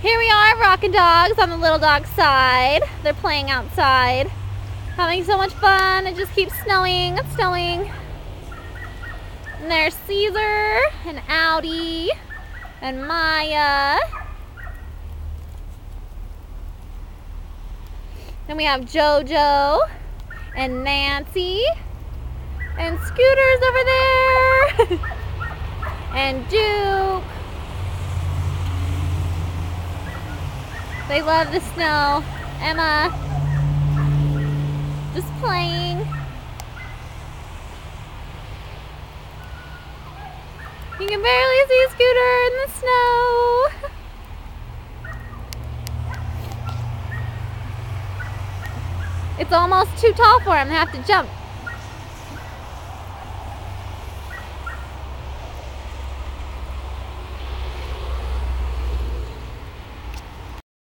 Here we are, Rock N' Dogs on the little dog side. They're playing outside, having so much fun. It just keeps snowing, it's snowing. And there's Caesar and Audi and Maya. Then we have Jojo and Nancy and Scooter's over there and Duke. They love the snow. Emma just playing. You can barely see a Scooter in the snow. It's almost too tall for him. to have to jump.